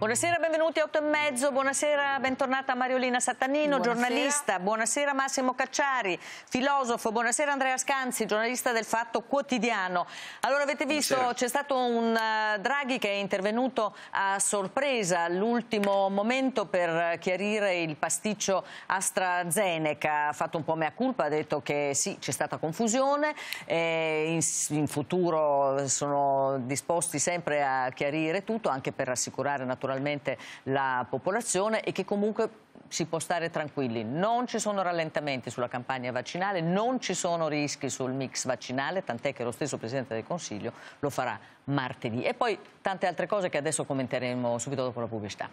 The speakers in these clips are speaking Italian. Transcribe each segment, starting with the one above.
Buonasera, benvenuti a 8 e mezzo, buonasera, bentornata Mariolina Sattanino, buonasera. giornalista, buonasera Massimo Cacciari, filosofo, buonasera Andrea Scanzi, giornalista del Fatto Quotidiano. Allora avete visto, c'è stato un uh, Draghi che è intervenuto a sorpresa all'ultimo momento per chiarire il pasticcio AstraZeneca, ha fatto un po' mea culpa, ha detto che sì, c'è stata confusione, eh, in, in futuro sono disposti sempre a chiarire tutto, anche per rassicurare naturalmente naturalmente la popolazione e che comunque si può stare tranquilli, non ci sono rallentamenti sulla campagna vaccinale, non ci sono rischi sul mix vaccinale, tant'è che lo stesso Presidente del Consiglio lo farà martedì. E poi tante altre cose che adesso commenteremo subito dopo la pubblicità.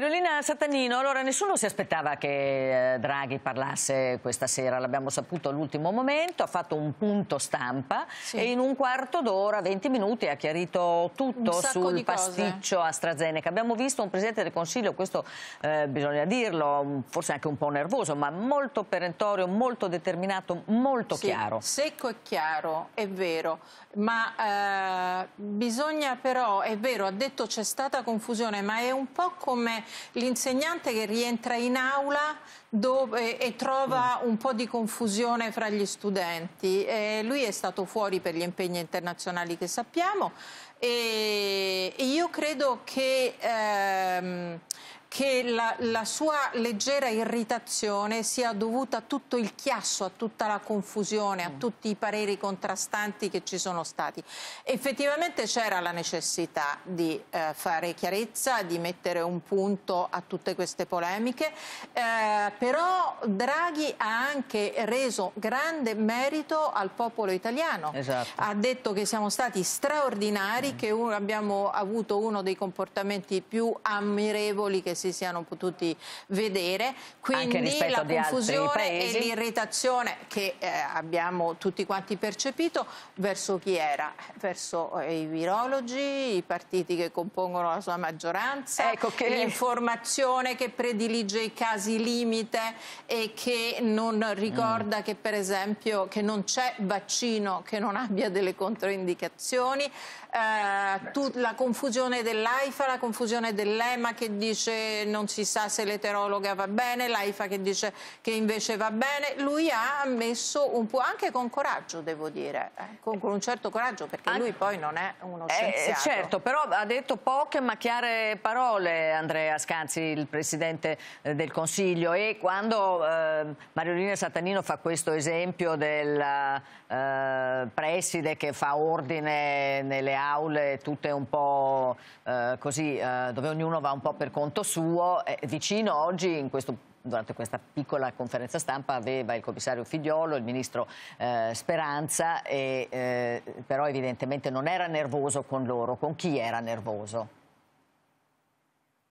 Mariolina Sattanino, allora nessuno si aspettava che eh, Draghi parlasse questa sera, l'abbiamo saputo all'ultimo momento, ha fatto un punto stampa sì. e in un quarto d'ora, 20 minuti, ha chiarito tutto sul pasticcio AstraZeneca. Abbiamo visto un Presidente del Consiglio, questo eh, bisogna dirlo, forse anche un po' nervoso, ma molto perentorio, molto determinato, molto sì, chiaro. Secco e chiaro, è vero, ma eh, bisogna però, è vero, ha detto c'è stata confusione, ma è un po' come l'insegnante che rientra in aula dove, e trova mm. un po' di confusione fra gli studenti. Eh, lui è stato fuori per gli impegni internazionali che sappiamo e, e io credo che... Ehm, che la, la, sua leggera irritazione sia dovuta a tutto il chiasso, a tutta la confusione, a mm. tutti i pareri contrastanti che ci sono stati. Effettivamente c'era la necessità di eh, fare chiarezza, di mettere un punto a tutte queste polemiche, eh, però Draghi ha anche reso grande merito al popolo italiano. Esatto. Ha detto che siamo stati straordinari, mm. che un, abbiamo avuto uno dei comportamenti più ammirevoli che si siano potuti vedere, quindi la confusione e l'irritazione che eh, abbiamo tutti quanti percepito verso chi era? Verso eh, i virologi, i partiti che compongono la sua maggioranza, ecco che... l'informazione che predilige i casi limite e che non ricorda mm. che per esempio che non c'è vaccino che non abbia delle controindicazioni, eh, la confusione dell'AIFA, la confusione dell'EMA che dice non si sa se l'eterologa va bene, l'AIFA che dice che invece va bene. Lui ha messo un po' anche con coraggio, devo dire, eh, con, con, un certo coraggio, perché lui poi non è uno eh, scienziato. Eh, certo, però ha detto poche ma chiare parole Andrea Scanzi, il Presidente eh, del Consiglio, e quando eh, Mariolina Satanino fa questo esempio del eh, preside che fa ordine nelle aule tutte un po' eh, così, dove ognuno va un po' per conto suo, eh, vicino oggi questo durante questa piccola conferenza stampa aveva il commissario Figliolo, il ministro eh, Speranza, e, eh, però evidentemente non era nervoso con loro. Con chi era nervoso?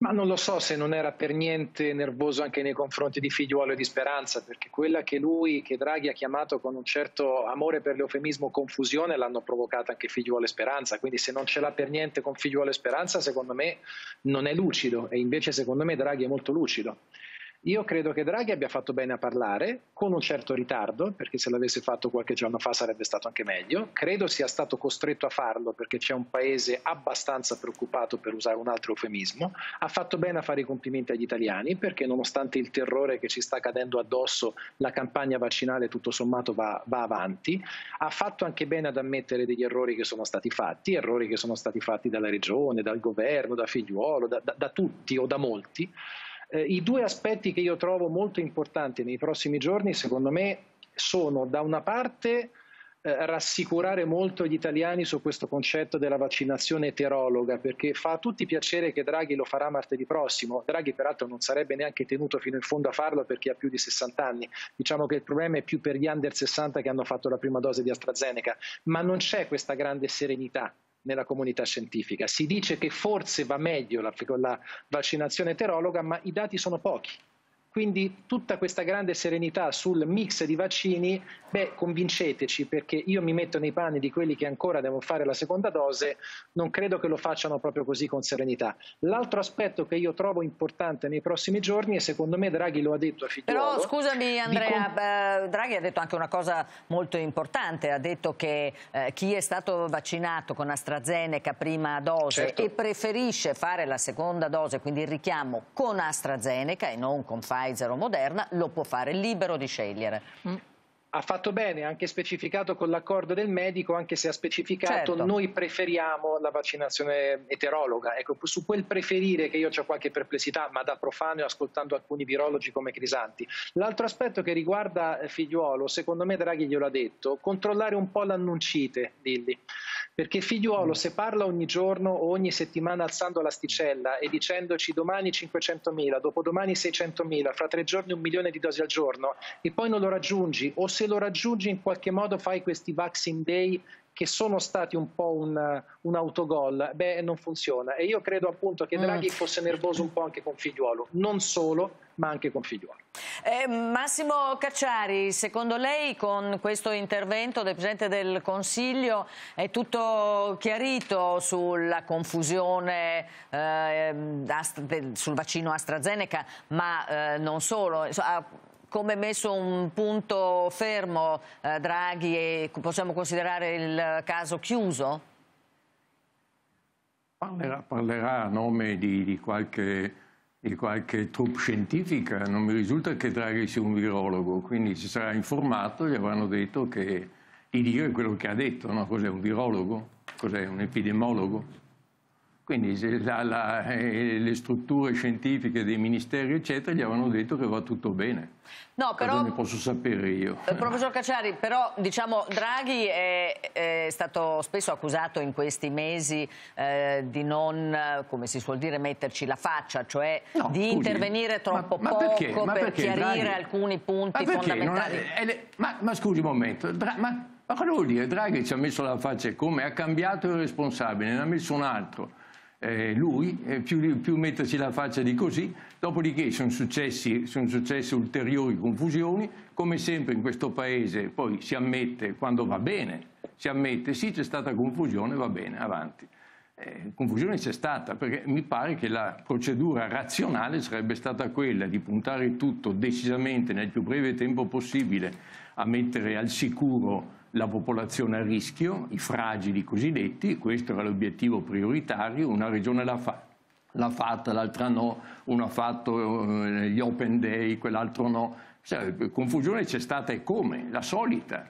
Ma non lo so se non era per niente nervoso anche nei confronti di Figliuolo e di Speranza, perché quella che lui, che Draghi ha chiamato con un certo amore per l'eufemismo confusione, l'hanno provocata anche Figliuolo e Speranza. Quindi se non ce l'ha per niente con Figliuolo e Speranza, secondo me non è lucido e invece secondo me Draghi è molto lucido. Io credo che Draghi abbia fatto bene a parlare, con un certo ritardo, perché se l'avesse fatto qualche giorno fa sarebbe stato anche meglio. Credo sia stato costretto a farlo perché c'è un paese abbastanza preoccupato, per usare un altro eufemismo. Ha fatto bene a fare i complimenti agli italiani perché nonostante il terrore che ci sta cadendo addosso, la campagna vaccinale tutto sommato va, va avanti. Ha fatto anche bene ad ammettere degli errori che sono stati fatti, errori che sono stati fatti dalla regione, dal governo, da figliuolo, da, da, da tutti o da molti. Eh, I due aspetti che io trovo molto importanti nei prossimi giorni, secondo me, sono da una parte eh, rassicurare molto gli italiani su questo concetto della vaccinazione eterologa, perché fa a tutti piacere che Draghi lo farà martedì prossimo. Draghi peraltro non sarebbe neanche tenuto fino in fondo a farlo perché ha più di 60 anni. Diciamo che il problema è più per gli under 60 che hanno fatto la prima dose di AstraZeneca, ma non c'è questa grande serenità nella comunità scientifica. Si dice che forse va meglio la, la vaccinazione eterologa, ma i dati sono pochi. Quindi tutta questa grande serenità sul mix di vaccini, beh, convinceteci perché io mi metto nei panni di quelli che ancora devono fare la seconda dose, non credo che lo facciano proprio così con serenità. L'altro aspetto che io trovo importante nei prossimi giorni e secondo me Draghi lo ha detto a Figliuolo. Però scusami Andrea. Draghi ha detto anche una cosa molto importante, ha detto che eh, chi è stato vaccinato con AstraZeneca prima dose certo. e preferisce fare la seconda dose, quindi il richiamo con AstraZeneca e non con Pfizer, Pfizer o Moderna, lo può fare, libero di scegliere. Mm. Ha fatto bene, ha anche specificato con l'accordo del medico, anche se ha specificato certo. noi preferiamo la vaccinazione eterologa. Ecco, su quel preferire che io ho qualche perplessità, ma da profano e ascoltando alcuni virologi come Crisanti. L'altro aspetto che riguarda eh, Figliuolo, secondo me Draghi glielo ha detto, controllare un po' l'annuncite, Dilli. Perché figliuolo, se parla ogni giorno o ogni settimana alzando l'asticella e dicendoci domani 500.000, dopodomani 600.000, fra tre giorni un milione di dosi al giorno e poi non lo raggiungi o se lo raggiungi in qualche modo fai questi vaccine day che sono stati un po' un, un, autogol, beh non funziona e io credo appunto che Draghi mm. fosse nervoso un po' anche con Figliuolo, non solo ma anche con Figliuolo. Eh, Massimo Cacciari, secondo lei con questo intervento del Presidente del Consiglio è tutto chiarito sulla confusione eh, sul vaccino AstraZeneca, ma eh, non solo? come messo un punto fermo eh, Draghi e possiamo considerare il caso chiuso? Parlerà, parlerà a nome di, di, qualche, di qualche troupe scientifica, non mi risulta che Draghi sia un virologo, quindi si sarà informato, gli avranno detto che, di dire quello che ha detto, no? cos'è un virologo, cos'è un epidemiologo. Quindi la, la, eh, le strutture scientifiche dei ministeri, eccetera, gli avevano detto che va tutto bene. No, però, Cosa ne posso sapere io? Eh, professor Cacciari, però diciamo, Draghi è, è, stato spesso accusato in questi mesi eh, di non, come si suol dire, metterci la faccia, cioè no, di scusi, intervenire troppo ma, ma poco perché? per perché, chiarire Draghi? alcuni punti fondamentali. È, è, ma, ma, scusi un momento, Dra ma, ma cosa vuol dire? Draghi ci ha messo la faccia come? Ha cambiato il responsabile, ne ha messo un altro eh, lui, eh, più, più, mettersi la faccia di così, dopodiché sono, successi, sono successe ulteriori confusioni, come sempre in questo Paese poi si ammette quando va bene, si ammette sì c'è stata confusione, va bene, avanti. Eh, confusione c'è stata, perché mi pare che la procedura razionale sarebbe stata quella di puntare tutto decisamente nel più breve tempo possibile a mettere al sicuro la popolazione a rischio, i fragili cosiddetti, questo era l'obiettivo prioritario, una regione l'ha, fa l'ha fatta, l'altra no, uno ha fatto eh, gli open day, quell'altro no. Cioè, confusione c'è stata e come? La solita.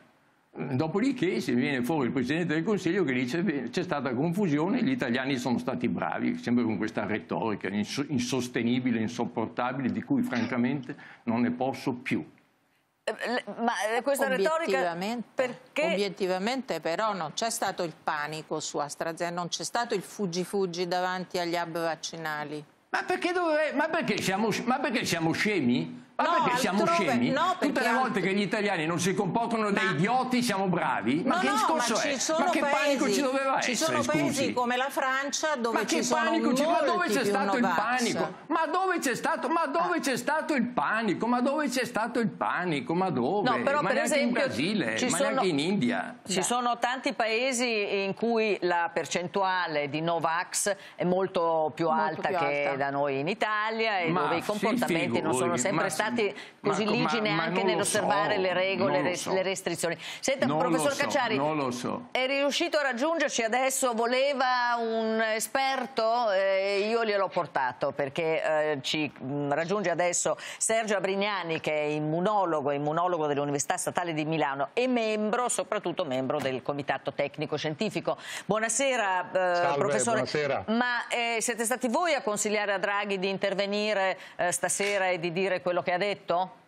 Dopodiché si viene fuori il Presidente del Consiglio che dice c'è stata confusione, gli italiani sono stati bravi, sempre con questa retorica insostenibile, insopportabile, di cui francamente non ne posso più. Eh, ma eh, questa retorica perché? Obiettivamente però non c'è stato il panico su AstraZeneca, non c'è stato il fuggi-fuggi davanti agli hub vaccinali. Ma perché, dove, ma perché, siamo, ma perché siamo scemi? Ma no, perché siamo altrove, scemi? No, perché Tutte le volte che gli italiani non si comportano da idioti siamo bravi? Ma no, che discorso ma è? Ma che paesi, panico ci doveva ci essere? Ci sono paesi come la Francia dove ma ci sono molti Ma dove c'è stato il panico? Ma dove c'è stato, ma dove ah. c'è stato il panico? Ma dove c'è stato il panico? Ma dove? No, però ma per esempio, in Brasile, ma sono, neanche in India. Ci sono tanti paesi in cui la percentuale di Novax è molto più alta che da noi in Italia e dove i comportamenti non sono sempre stati così ligi neanche nell'osservare so, le regole, le, so. le, restrizioni. Senta, non professor so, Cacciari, non lo so. è riuscito a raggiungerci adesso? Voleva un esperto? Eh, io gliel'ho portato perché eh, ci mh, raggiunge adesso Sergio Abrignani che è immunologo, immunologo dell'Università Statale di Milano e membro, soprattutto membro del Comitato Tecnico Scientifico. Buonasera eh, Salve, professore. Buonasera. Ma eh, siete stati voi a consigliare a Draghi di intervenire eh, stasera e di dire quello che ha detto?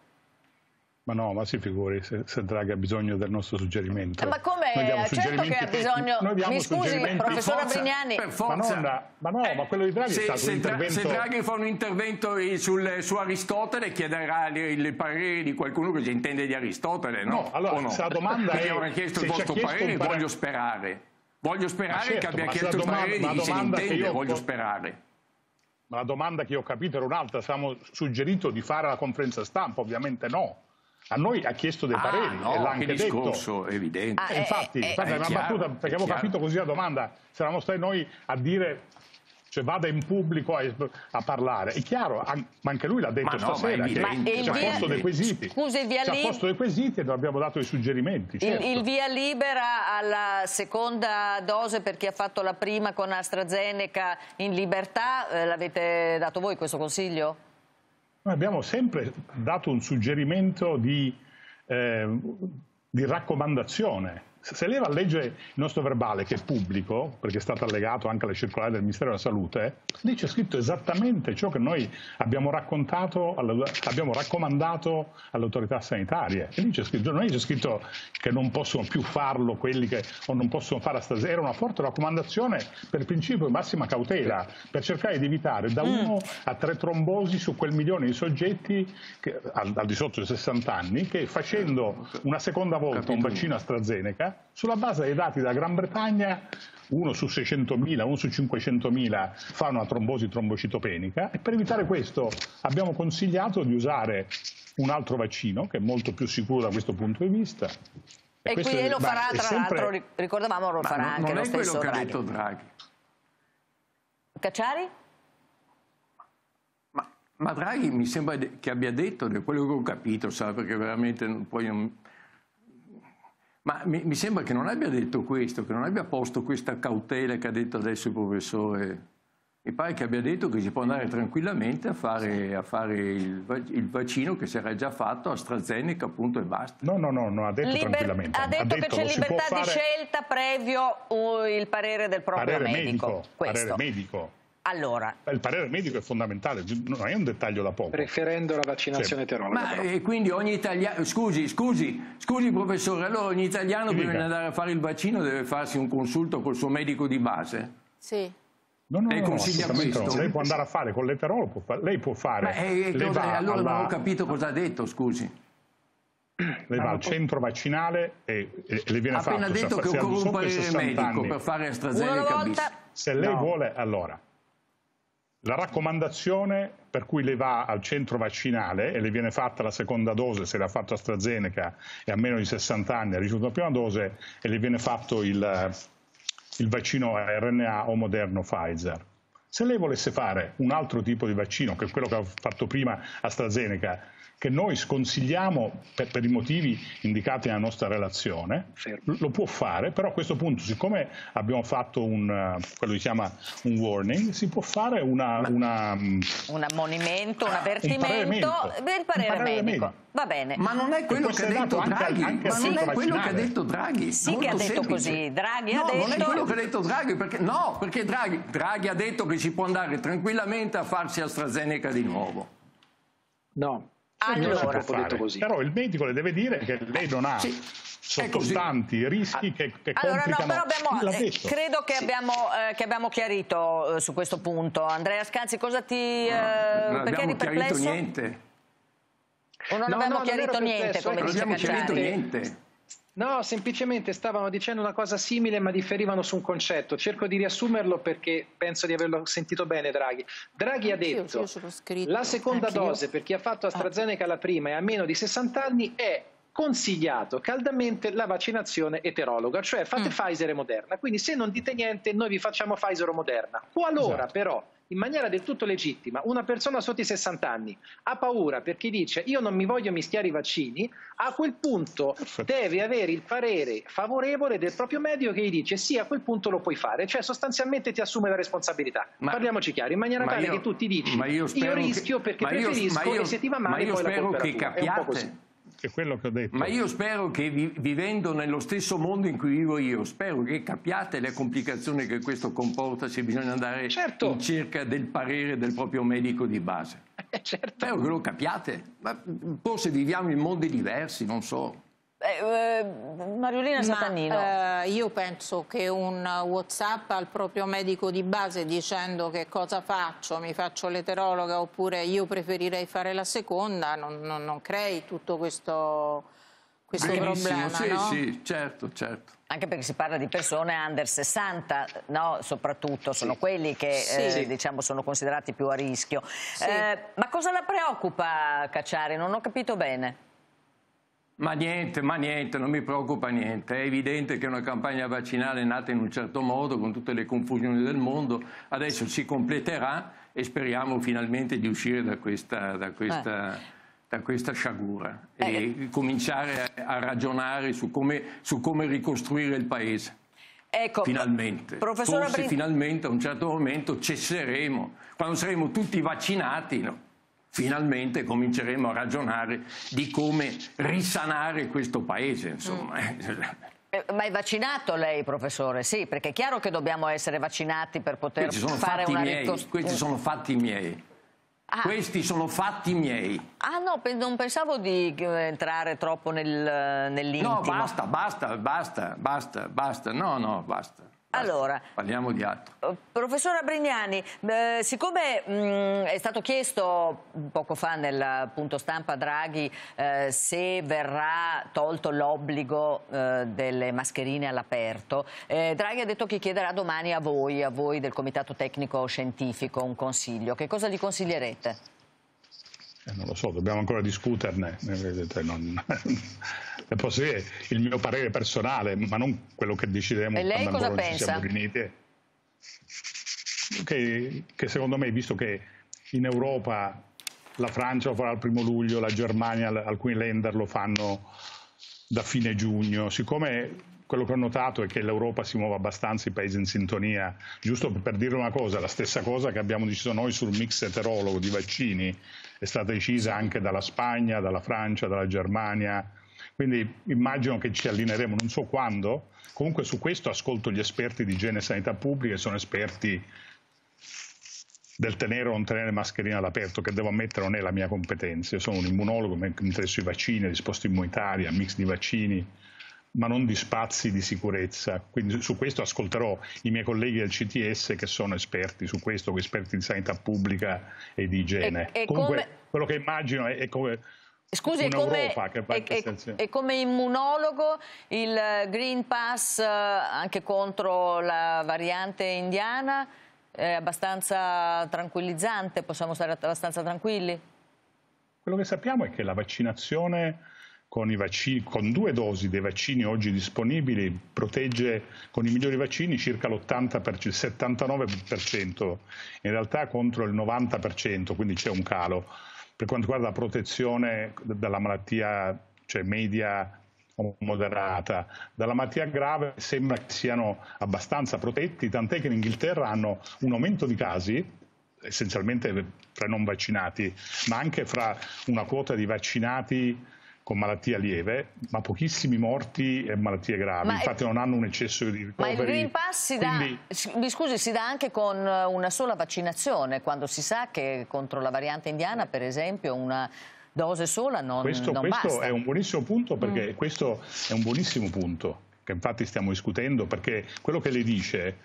Ma no, ma si figuri se, se Draghi ha bisogno del nostro suggerimento. Eh, ma come? Certo che ha bisogno. Mi scusi, professor Brignani. Ma, non, ma no, eh, ma quello di Draghi se, è stato se, un intervento... Se Draghi fa un intervento sul, su Aristotele chiederà il parere di qualcuno che si intende di Aristotele, no? No, allora, no? se la domanda Perché è... avrà chiesto il vostro parere, parere, voglio sperare. Voglio sperare certo, che abbia chiesto il parere di chi se ne intende, voglio sperare. Ma la domanda che ho capito era un'altra, siamo suggerito di fare la conferenza stampa, ovviamente no. A noi ha chiesto dei ah, pareri no, e l'ha anche discorso detto. evidente. Ah, infatti, eh, infatti eh, è una chiaro, battuta perché abbiamo capito così la domanda. Se eravamo stati noi a dire cioè vada in pubblico a, a, parlare. È chiaro, ma anche lui l'ha detto ma no, stasera, che ci ha posto dei quesiti. Scusi, il via ci ha posto dei quesiti e noi abbiamo dato i suggerimenti. Certo. Il, il, via libera alla seconda dose per chi ha fatto la prima con AstraZeneca in libertà, eh, l'avete dato voi questo consiglio? Noi abbiamo sempre dato un suggerimento di, eh, di raccomandazione se lei va a leggere il nostro verbale, che è pubblico, perché è stato allegato anche alle circolari del Ministero della Salute, lì c'è scritto esattamente ciò che noi abbiamo raccontato, abbiamo raccomandato alle autorità sanitarie. E lì c'è scritto, non è c'è scritto che non possono più farlo quelli che o non possono fare stasera, era una forte raccomandazione per principio di massima cautela, per cercare di evitare da 1 mm. a 3 trombosi su quel milione di soggetti che, al, al di sotto dei 60 anni che facendo una seconda volta un vaccino AstraZeneca sulla base dei dati della Gran Bretagna uno su 600.000, uno su 500.000 fa una trombosi trombocitopenica e per evitare questo abbiamo consigliato di usare un altro vaccino che è molto più sicuro da questo punto di vista. E, e qui lo farà, tra sempre... l'altro, ricordavamo, lo farà non, anche non lo stesso Draghi. Non è quello che ha detto Draghi. Cacciari? Ma, ma, Draghi mi sembra che abbia detto, da quello che ho capito, sa, perché veramente poi non ma mi, mi, sembra che non abbia detto questo, che non abbia posto questa cautela che ha detto adesso il professore. Mi pare che abbia detto che si può andare tranquillamente a fare, a fare il, il, vaccino che si era già fatto, AstraZeneca appunto e basta. No, no, no, non ha detto Liber tranquillamente. Ha detto, ha detto che c'è libertà di scelta previo il parere del proprio parere medico. medico parere medico. Allora. Il parere medico è fondamentale, non è un dettaglio da poco. Preferendo la vaccinazione cioè, eterologa. Ma e quindi ogni italiano, scusi, scusi, scusi professore, allora ogni italiano Ti prima di andare a fare il vaccino deve farsi un consulto col suo medico di base? Sì. No, no, lei consiglia no, questo? Lei può andare a fare con l'eterolo, lei può fare. Ma, eh, cosa, allora alla... non ho capito cosa ha detto, scusi. Lei va al centro vaccinale e, e le viene Appena fatto... Appena detto che occorre un parere medico anni. per fare AstraZeneca bis. Se lei no. vuole, allora la raccomandazione per cui lei va al centro vaccinale e le viene fatta la seconda dose se l'ha fatto AstraZeneca e a meno di 60 anni ha ricevuto la prima dose e le viene fatto il, il vaccino RNA o moderno Pfizer. Se lei volesse fare un altro tipo di vaccino, che è quello che ha fatto prima AstraZeneca, che noi sconsigliamo per, per, i motivi indicati nella nostra relazione, lo può fare, però a questo punto, siccome abbiamo fatto un, quello che si chiama un warning, si può fare una, una, un ammonimento, un avvertimento, un parere, il parere, parere medico. medico. Va bene. Ma non è quello che ha detto Draghi, anche, ma non è quello che ha detto Draghi. Sì che ha detto semplice. così, Draghi no, ha detto... non è quello che ha detto Draghi, perché, no, perché Draghi, Draghi ha detto che si può andare tranquillamente a farsi AstraZeneca di nuovo. No, allora, però il medico le deve dire che lei non ha sì. sottostanti rischi che, che allora, no, però abbiamo, eh, credo che, sì. abbiamo, eh, che, abbiamo, chiarito eh, su questo punto. Andrea Scanzi, cosa ti... Eh, non perché eri perplesso? niente. O non no, abbiamo no, chiarito non niente, come non dice abbiamo chiarito niente. No, semplicemente stavano dicendo una cosa simile ma differivano su un concetto. Cerco di riassumerlo perché penso di averlo sentito bene Draghi. Draghi ha detto io la seconda Anch'io. dose per chi ha fatto AstraZeneca la prima e ha meno di 60 anni è consigliato caldamente la vaccinazione eterologa, cioè fate mm. Pfizer e Moderna. Quindi se non dite niente noi vi facciamo Pfizer o Moderna. Qualora esatto. però in maniera del tutto legittima, una persona sotto i 60 anni ha paura perché dice io non mi voglio mischiare i vaccini, a quel punto Perfetto. deve avere il parere favorevole del proprio medico che gli dice sì, a quel punto lo puoi fare, cioè sostanzialmente ti assume la responsabilità. Ma, Parliamoci chiaro, in maniera tale io, che tu ti dici io, io, rischio che, perché preferisco io, e se ti va male poi la colpa che capiate è quello che ho detto. Ma io spero che vi, vivendo nello stesso mondo in cui vivo io, spero che capiate le complicazioni che questo comporta se bisogna andare certo. in cerca del parere del proprio medico di base. certo. Spero che lo capiate, ma forse viviamo in mondi diversi, non so. Eh, eh, Mariolina. Ma, eh, io penso che un Whatsapp al proprio medico di base dicendo che cosa faccio, mi faccio l'eterologa oppure io preferirei fare la seconda, non, non, non crei tutto questo, questo problema. Sì, no? sì, certo, certo. Anche perché si parla di persone under 60, no? soprattutto, sono sì. quelli che sì. eh, diciamo, sono considerati più a rischio. Sì. Eh, ma cosa la preoccupa Cacciari? Non ho capito bene. Ma niente, ma niente, non mi preoccupa niente. È evidente che una campagna vaccinale è nata in un certo modo, con tutte le confusioni del mondo, adesso si completerà e speriamo finalmente di uscire da questa, da questa, eh. da questa sciagura eh. e cominciare a, ragionare su come, su come, ricostruire il Paese. Ecco, finalmente. Forse Brin... finalmente a un certo momento cesseremo, quando saremo tutti vaccinati. No? Finalmente cominceremo a ragionare di come risanare questo paese. Insomma. Mm. Eh, ma è vaccinato lei, professore? Sì, perché è chiaro che dobbiamo essere vaccinati per poter fare una ricostruzione. Questi sono fatti miei. Ah. Questi sono fatti miei. Ah no, non pensavo di entrare troppo nel, nell'intimo. No, basta, basta, basta, basta, basta. No, no, basta. Allora, parliamo di altro. Uh, professora Brignani, eh, siccome mh, è stato chiesto poco fa nel punto stampa Draghi eh, se verrà tolto l'obbligo eh, delle mascherine all'aperto, eh, Draghi ha detto che chiederà domani a voi, a voi del Comitato Tecnico Scientifico, un consiglio. Che cosa gli consiglierete? Eh, non lo so, dobbiamo ancora discuterne. Non... posso dire il mio parere personale, ma non quello che decideremo e lei quando cosa pensa? ci siamo riuniti. Che, che secondo me, visto che in Europa la Francia lo farà il primo luglio, la Germania, alcuni lender lo fanno da fine giugno, siccome quello che ho notato è che l'Europa si muove abbastanza, i paesi in sintonia, giusto per dire una cosa, la stessa cosa che abbiamo deciso noi sul mix eterologo di vaccini è stata decisa anche dalla Spagna, dalla Francia, dalla Germania, quindi immagino che ci allineeremo, non so quando, comunque su questo ascolto gli esperti di igiene e sanità pubblica, sono esperti del tenere o non tenere mascherina all'aperto, che devo ammettere non è la mia competenza. Io sono un immunologo, mi interesso ai vaccini, risposta immunitaria, mix di vaccini, ma non di spazi di sicurezza. Quindi su questo ascolterò i miei colleghi del CTS che sono esperti su questo, esperti di sanità pubblica e di igiene. E, e Comunque, come... quello che immagino è, è come Scusi, come, è, è, come, immunologo il Green Pass eh, anche contro la variante indiana è abbastanza tranquillizzante? Possiamo stare abbastanza tranquilli? Quello che sappiamo è che la vaccinazione con, vaccini, con due dosi dei vaccini oggi disponibili protegge con i migliori vaccini circa l'80%, il 79% in realtà contro il 90%, quindi c'è un calo per quanto riguarda la protezione dalla malattia cioè media o moderata. Dalla malattia grave sembra che siano abbastanza protetti, tant'è che in Inghilterra hanno un aumento di casi, essenzialmente fra non vaccinati, ma anche fra una quota di vaccinati con malattia lieve, ma pochissimi morti e malattie gravi. Ma Infatti non hanno un eccesso di ricoveri. Ma il Green Pass si Quindi... dà, mi scusi, si dà anche con una sola vaccinazione, quando si sa che contro la variante indiana, per esempio, una dose sola non, questo, non questo basta. è un buonissimo punto perché mm. questo è un buonissimo punto che infatti stiamo discutendo perché quello che lei dice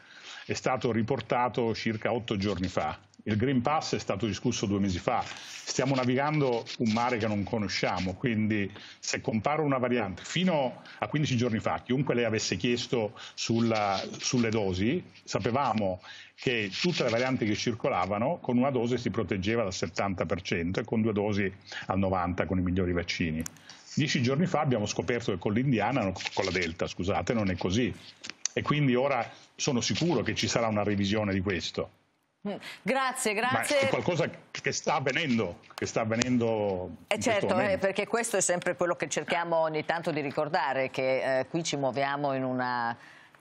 è stato riportato circa otto giorni fa il Green Pass è stato discusso due mesi fa, stiamo navigando un mare che non conosciamo, quindi se comparo una variante, fino a 15 giorni fa, chiunque lei avesse chiesto sulla, sulle dosi, sapevamo che tutte le varianti che circolavano con una dose si proteggeva dal 70% e con due dosi al 90% con i migliori vaccini. Dieci giorni fa abbiamo scoperto che con l'Indiana, con la Delta, scusate, non è così. E quindi ora sono sicuro che ci sarà una revisione di questo. Grazie, grazie. Ma è qualcosa che sta avvenendo, che sta avvenendo. Eh certo, eh, perché questo è sempre quello che cerchiamo ogni tanto di ricordare, che eh, qui ci muoviamo in una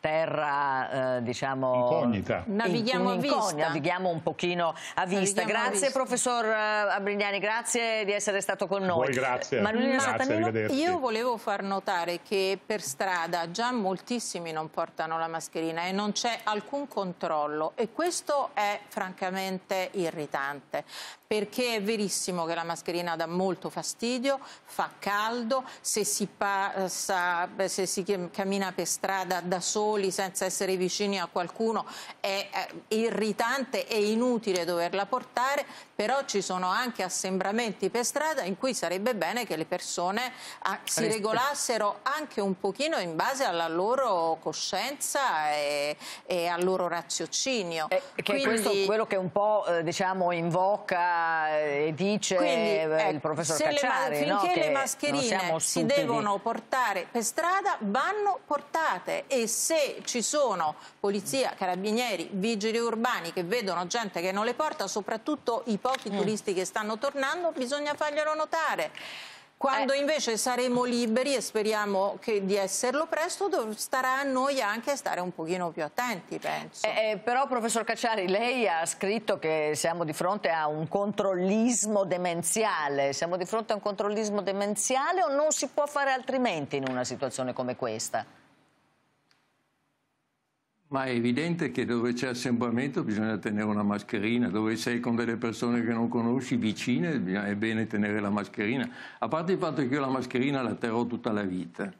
terra, eh, diciamo... Incognita. Navighiamo in, a vista. Navighiamo un pochino a vista. Navighiamo a grazie vista. professor eh, Abrignani, grazie di essere stato con noi. Voi grazie. Manuelina arrivederci. Io volevo far notare che per strada già moltissimi non portano la mascherina e non c'è alcun controllo e questo è francamente irritante perché è verissimo che la mascherina dà molto fastidio, fa caldo, se si, passa, se si cammina per strada da soli senza essere vicini a qualcuno è irritante e inutile doverla portare, però ci sono anche assembramenti per strada in cui sarebbe bene che le persone ah, si regolassero anche un pochino in base alla loro coscienza e, e al loro raziocinio. Eh, Quindi, è questo quello che un po' eh, diciamo invoca e dice quindi, eh, ecco, il professor se Cacciari. le, no? finché le mascherine si devono portare per strada, vanno portate e se ci sono polizia, carabinieri, vigili urbani che vedono gente che non le porta, soprattutto i pochi Mm. turisti che stanno tornando, bisogna farglielo notare. Quando Eh. invece saremo liberi e speriamo che- di esserlo presto, starà a noi anche stare un pochino più attenti, penso. Eh, eh, però, professor Cacciari, lei ha scritto che siamo di fronte a un controllismo demenziale. Siamo di fronte a un controllismo demenziale o non si può fare altrimenti in una situazione come questa? Ma è evidente che dove c'è assembramento bisogna tenere una mascherina, dove sei con delle persone che non conosci vicine è bene tenere la mascherina. A parte il fatto che io la mascherina la terrò tutta la vita,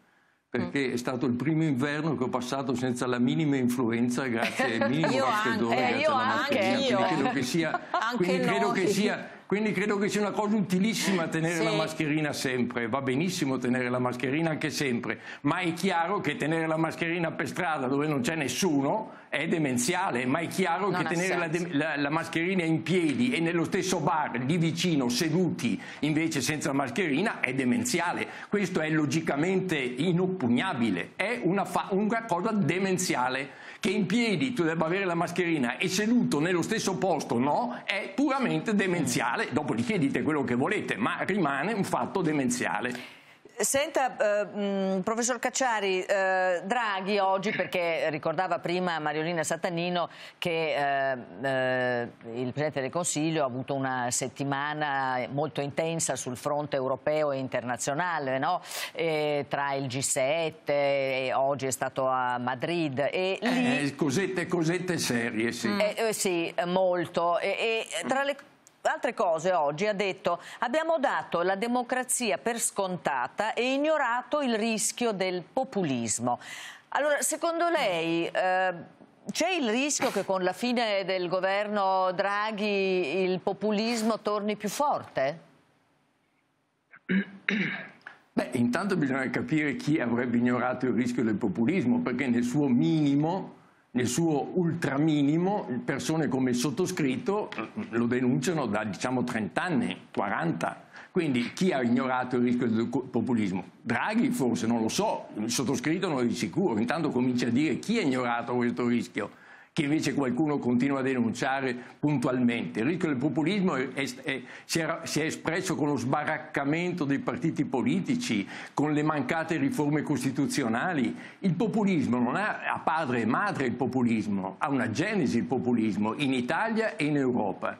perché è stato il primo inverno che ho passato senza la minima influenza grazie al minimo Io anche. Eh, io anche. Anch'io. credo che sia, Anche quindi credo che sia quindi credo che sia una cosa utilissima tenere Sì. la mascherina sempre, va benissimo tenere la mascherina anche sempre, ma è chiaro che tenere la mascherina per strada dove non c'è nessuno è demenziale, ma è chiaro Non che tenere la, la- la mascherina in piedi e nello stesso bar lì vicino seduti invece senza mascherina è demenziale. Questo è logicamente inoppugnabile, è una, una cosa demenziale. Che in piedi tu debba avere la mascherina e seduto nello stesso posto no, è puramente demenziale. Dopodiché dite quello che volete, ma rimane un fatto demenziale. Senta, eh, mh, professor Cacciari, eh, Draghi oggi, perché ricordava prima Mariolina Sattanino che eh, eh, il Presidente del Consiglio ha avuto una settimana molto intensa sul fronte europeo e internazionale, no? Eh, tra il G7, e oggi è stato a Madrid e lì... Eh, cosette, cosette serie, sì. Eh, eh, sì, eh, molto. E, e tra le altre cose oggi ha detto abbiamo dato la democrazia per scontata e ignorato il rischio del populismo. Allora, secondo lei... eh, c'è il rischio che con la fine del governo Draghi il populismo torni più forte? Beh, intanto bisogna capire chi avrebbe ignorato il rischio del populismo, perché nel suo minimo, nel suo ultraminimo, persone come il sottoscritto lo denunciano da diciamo 30 anni, 40. Quindi chi ha ignorato il rischio del populismo? Draghi forse, non lo so, il sottoscritto non è di sicuro. Intanto comincia a dire chi ha ignorato questo rischio che invece qualcuno continua a denunciare puntualmente. Il rischio del populismo è- è- si, è, si è espresso con lo sbaraccamento dei partiti politici, con le mancate riforme costituzionali. Il populismo non ha, ha padre e madre il populismo, ha una genesi il populismo in Italia e in Europa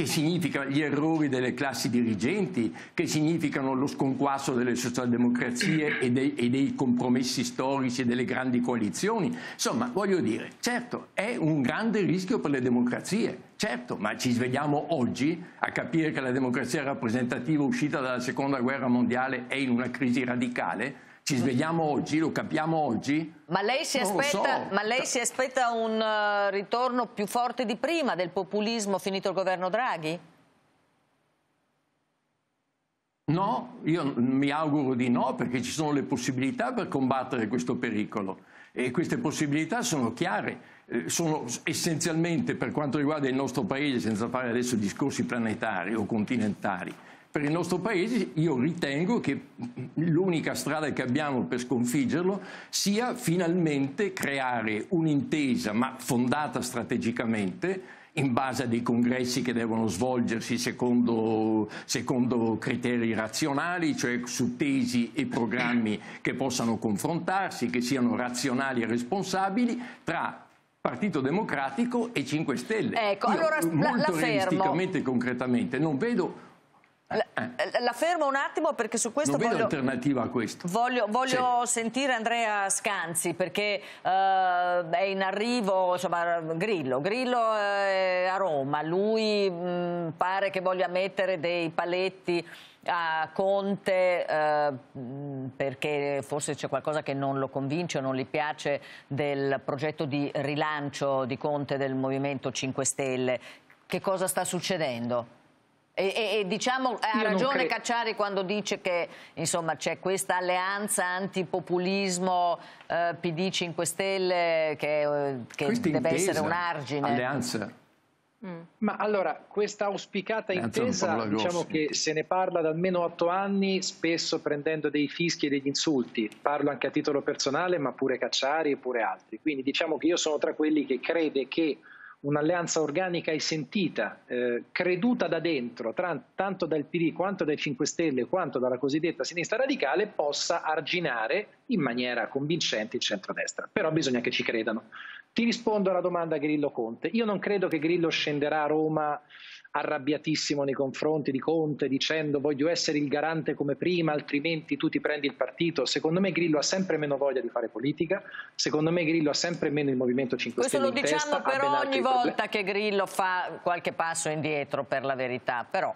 che significa gli errori delle classi dirigenti, che significano lo sconquasso delle socialdemocrazie e dei, e dei compromessi storici delle grandi coalizioni. Insomma, voglio dire, certo, è un grande rischio per le democrazie, certo, ma ci svegliamo oggi a capire che la democrazia rappresentativa uscita dalla seconda guerra mondiale è in una crisi radicale. Ci svegliamo oggi, lo capiamo oggi. Ma lei si aspetta, so. ma lei si aspetta un eh, ritorno più forte di prima del populismo finito il governo Draghi? No, io mi auguro di no perché ci sono le possibilità per combattere questo pericolo e queste possibilità sono chiare, eh, sono essenzialmente per quanto riguarda il nostro paese, senza fare adesso discorsi planetari o continentali. Per il nostro paese io ritengo che l'unica strada che abbiamo per sconfiggerlo sia finalmente creare un'intesa, ma fondata strategicamente, in base a dei congressi che devono svolgersi secondo, secondo, criteri razionali, cioè su tesi e programmi che possano confrontarsi, che siano razionali e responsabili tra Partito Democratico e 5 Stelle. Ecco, Io, allora molto la, realisticamente e concretamente non vedo la, eh. la, fermo un attimo perché su questo non voglio, alternativa a questo. Voglio, voglio sentire Andrea Scanzi perché uh, è in arrivo insomma, Grillo, Grillo è a Roma, lui mh, pare che voglia mettere dei paletti a Conte eh, perché forse c'è qualcosa che non lo convince o non gli piace del progetto di rilancio di Conte del Movimento 5 Stelle. Che cosa sta succedendo? E, e, e diciamo, ha ragione Cacciari quando dice che c'è questa alleanza antipopulismo eh, PD 5 Stelle che, eh, che deve intesa, essere un argine. Alleanza. Mm. Ma allora, questa auspicata intesa, diciamo che se ne parla da almeno otto anni, spesso prendendo dei fischi e degli insulti. Parlo anche a titolo personale, ma pure Cacciari e pure altri. Quindi diciamo che io sono tra quelli che crede che un'alleanza organica e sentita, eh, creduta da dentro, tra, tanto dal PD quanto dai 5 Stelle quanto dalla cosiddetta sinistra radicale, possa arginare in maniera convincente il centrodestra. Però bisogna che ci credano. Ti rispondo alla domanda Grillo Conte. Io non credo che Grillo scenderà a Roma arrabbiatissimo nei confronti di Conte dicendo voglio essere il garante come prima altrimenti tu ti prendi il partito. Secondo me Grillo ha sempre meno voglia di fare politica secondo me Grillo ha sempre meno il Movimento 5 Stelle questo lo diciamo testa, però ogni volta che Grillo fa qualche passo indietro per la verità però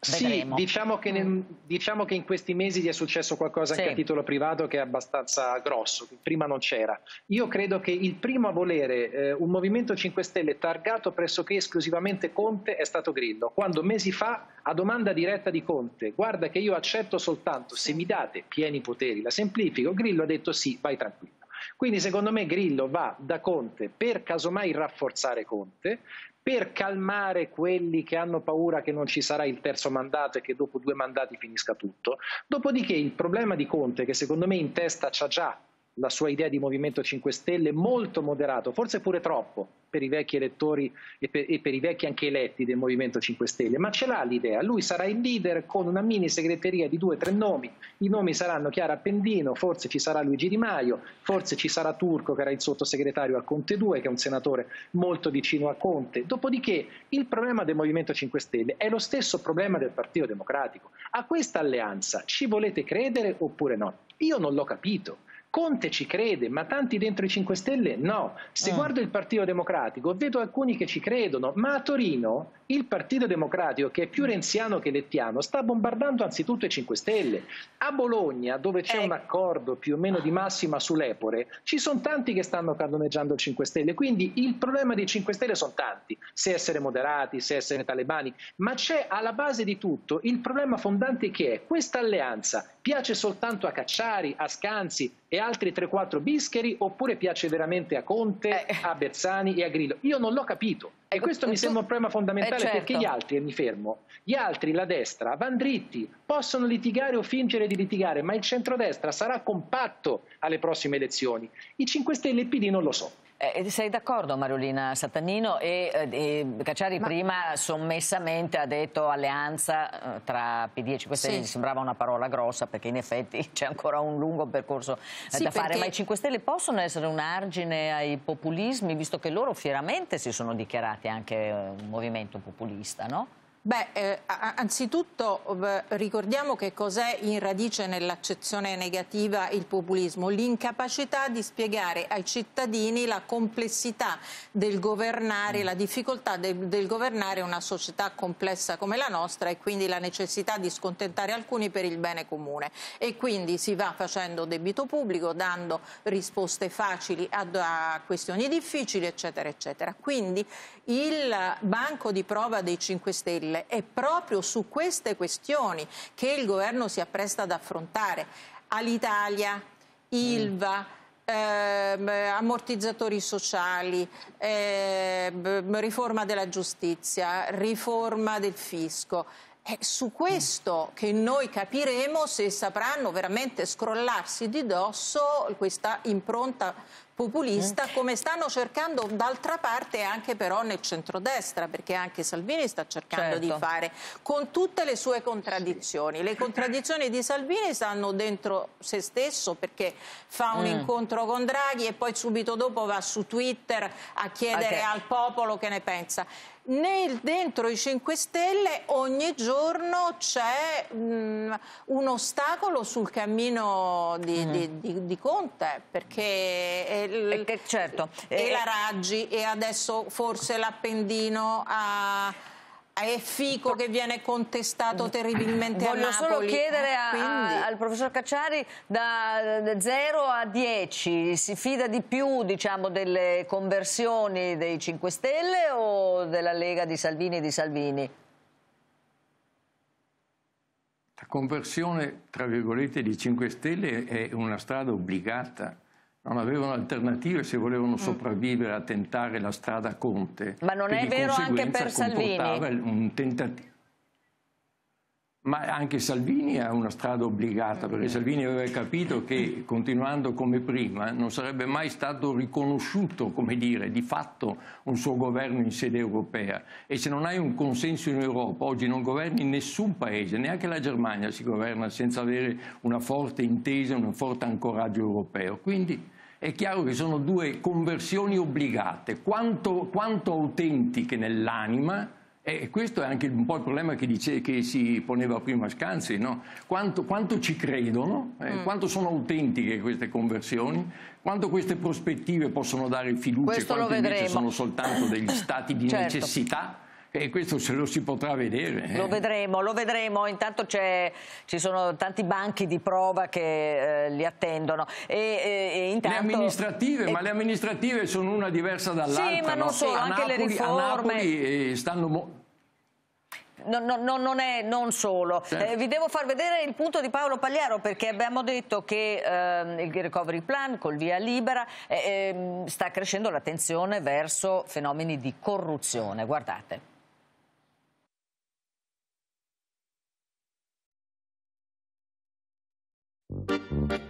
Vedremo. Sì, diciamo che, nel, mm. diciamo che, in questi mesi gli è successo qualcosa sì. anche a titolo privato che è abbastanza grosso, che prima non c'era. Io credo che il primo a volere eh, un Movimento 5 Stelle targato pressoché esclusivamente Conte è stato Grillo, quando mesi fa a domanda diretta di Conte, guarda che io accetto soltanto se mi date pieni poteri, la semplifico, Grillo ha detto sì, vai tranquillo. Quindi secondo me Grillo va da Conte per casomai rafforzare Conte, per calmare quelli che hanno paura che non ci sarà il terzo mandato e che dopo due mandati finisca tutto. Dopodiché il problema di Conte, che secondo me in testa c'ha già la sua idea di Movimento 5 Stelle molto moderato, forse pure troppo per i vecchi elettori e per, e per, i vecchi anche eletti del Movimento 5 Stelle, ma ce l'ha l'idea, lui sarà il leader con una mini segreteria di due o tre nomi, i nomi saranno Chiara Appendino, forse ci sarà Luigi Di Maio, forse ci sarà Turco che era il sottosegretario a Conte 2 che è un senatore molto vicino a Conte, dopodiché il problema del Movimento 5 Stelle è lo stesso problema del Partito Democratico, a questa alleanza ci volete credere oppure no? Io non l'ho capito. Conte ci crede, ma tanti dentro i 5 Stelle no. Se ah. guardo il Partito Democratico vedo alcuni che ci credono, ma a Torino il Partito Democratico, che è più renziano che lettiano, sta bombardando anzitutto i 5 Stelle. A Bologna, dove c'è eh. un accordo più o meno di massima sull'Epore, ci sono tanti che stanno cannoneggiando il 5 Stelle. Quindi il problema dei 5 Stelle sono tanti, se essere moderati, se essere talebani, ma c'è alla base di tutto il problema fondante che è questa alleanza piace soltanto a Cacciari, a Scanzi e altri 3-4 bischeri oppure piace veramente a Conte, eh. a Bersani e a Grillo? Io non l'ho capito. E questo tu, mi sembra un problema fondamentale eh, certo. perché gli altri, e mi fermo, gli altri, la destra, van dritti, possono litigare o fingere di litigare, ma il centrodestra sarà compatto alle prossime elezioni. I 5 Stelle e il PD non lo so. Eh, sei d'accordo Mariolina Sattanino? E, eh, e Cacciari Ma... prima sommessamente ha detto alleanza eh, tra PD e 5 Stelle, sì. mi sembrava una parola grossa perché in effetti c'è ancora un lungo percorso eh, sì, da fare, perché... ma i 5 Stelle possono essere un argine ai populismi visto che loro fieramente si sono dichiarati anche un movimento populista, no? Beh, eh, anzitutto ricordiamo che cos'è in radice nell'accezione negativa il populismo, l'incapacità di spiegare ai cittadini la complessità del governare, la difficoltà del, del, governare una società complessa come la nostra e quindi la necessità di scontentare alcuni per il bene comune. E quindi si va facendo debito pubblico, dando risposte facili a, a questioni difficili, eccetera, eccetera. Quindi il banco di prova dei 5 Stelle è proprio su queste questioni che il governo si appresta ad affrontare. All'Italia, Ilva, mm. eh, ammortizzatori sociali, eh, riforma della giustizia, riforma del fisco. È su questo che noi capiremo se sapranno veramente scrollarsi di dosso questa impronta populista mm. come stanno cercando d'altra parte anche però nel centrodestra perché anche Salvini sta cercando certo. di fare con tutte le sue contraddizioni le contraddizioni di Salvini stanno dentro se stesso perché fa un mm. incontro con Draghi e poi subito dopo va su Twitter a chiedere okay. al popolo che ne pensa nel, dentro i 5 Stelle ogni giorno c'è mm, un ostacolo sul cammino di, mm. di, di, di Conte perché è, e, che, certo. e la Raggi e adesso forse l'Appendino a è Fico che viene contestato terribilmente Voglio a Napoli. Voglio solo chiedere a, a, al professor Cacciari da 0 a 10 si fida di più diciamo, delle conversioni dei 5 Stelle o della Lega di Salvini e di Salvini? La conversione, tra virgolette, di 5 Stelle è una strada obbligata non avevano alternative se volevano mm. sopravvivere a tentare la strada Conte. Ma non è vero anche per Salvini? un tentativo. Ma anche Salvini ha una strada obbligata, perché Salvini aveva capito che continuando come prima non sarebbe mai stato riconosciuto, come dire, di fatto un suo governo in sede europea. E se non hai un consenso in Europa, oggi non governi nessun paese, neanche la Germania si governa senza avere una forte intesa, un forte ancoraggio europeo. Quindi è chiaro che sono due conversioni obbligate, quanto, quanto autentiche nell'anima, e questo è anche un po' il problema che, dice, che si poneva prima Scanzi, no? quanto, quanto, ci credono, eh? mm. quanto sono autentiche queste conversioni, quanto queste prospettive possono dare fiducia, questo quanto invece sono soltanto degli stati di certo. necessità e questo se lo si potrà vedere. Eh. Lo vedremo, lo vedremo. Intanto ci sono tanti banchi di prova che eh, li attendono. E, e, e intanto... Le amministrative, e... ma le amministrative sono una diversa dall'altra. Sì, ma non no? solo, a anche Napoli, le riforme. A Napoli eh, stanno... No, no, no, non è non solo. Certo. Eh, vi devo far vedere il punto di Paolo Pagliaro perché abbiamo detto che eh, il recovery plan col via libera eh, ehm, sta crescendo l'attenzione verso fenomeni di corruzione. Guardate. フフフ。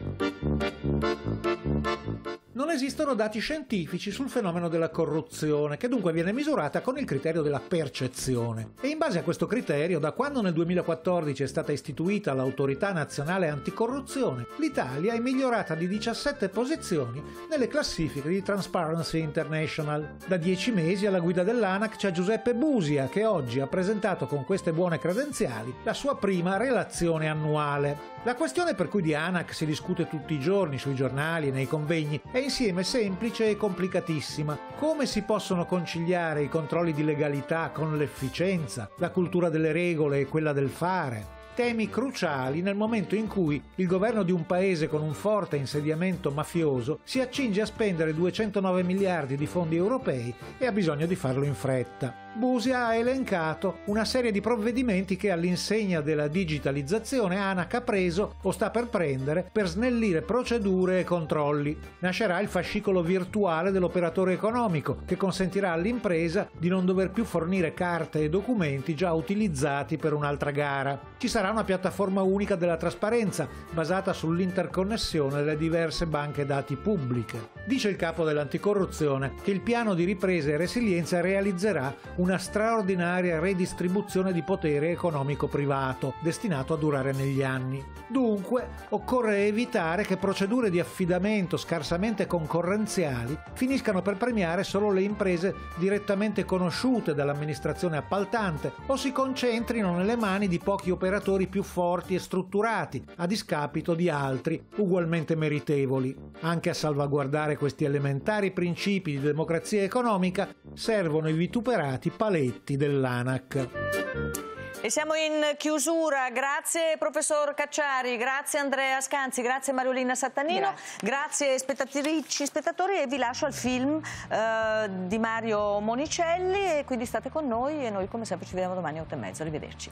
Non esistono dati scientifici sul fenomeno della corruzione, che dunque viene misurata con il criterio della percezione. E in base a questo criterio, da quando nel 2014 è stata istituita l'Autorità Nazionale Anticorruzione, l'Italia è migliorata di 17 posizioni nelle classifiche di Transparency International. Da 10 mesi alla guida dell'ANAC c'è Giuseppe Busia, che oggi ha presentato con queste buone credenziali la sua prima relazione annuale. La questione per cui di ANAC si discute tutti i giorni sui giornali e nei convegni è insieme semplice e complicatissima. Come si possono conciliare i controlli di legalità con l'efficienza, la cultura delle regole e quella del fare? temi cruciali nel momento in cui il governo di un paese con un forte insediamento mafioso si accinge a spendere 209 miliardi di fondi europei e ha bisogno di farlo in fretta. Busia ha elencato una serie di provvedimenti che all'insegna della digitalizzazione ANAC ha preso o sta per prendere per snellire procedure e controlli. Nascerà il fascicolo virtuale dell'operatore economico che consentirà all'impresa di non dover più fornire carte e documenti già utilizzati per un'altra gara. Ci sarà una piattaforma unica della trasparenza basata sull'interconnessione delle diverse banche dati pubbliche. Dice il capo dell'anticorruzione che il piano di ripresa e resilienza realizzerà un una straordinaria redistribuzione di potere economico privato, destinato a durare negli anni. Dunque, occorre evitare che procedure di affidamento scarsamente concorrenziali finiscano per premiare solo le imprese direttamente conosciute dall'amministrazione appaltante o si concentrino nelle mani di pochi operatori più forti e strutturati, a discapito di altri ugualmente meritevoli. Anche a salvaguardare questi elementari principi di democrazia economica servono i vituperati paletti dell'ANAC. E siamo in chiusura, grazie professor Cacciari, grazie Andrea Scanzi, grazie Mariolina Sattanino, grazie, grazie spettatrici, spettatori. E vi lascio al film eh, di Mario Monicelli. E quindi state con noi e noi come sempre ci vediamo domani alle 8 e mezzo, arrivederci.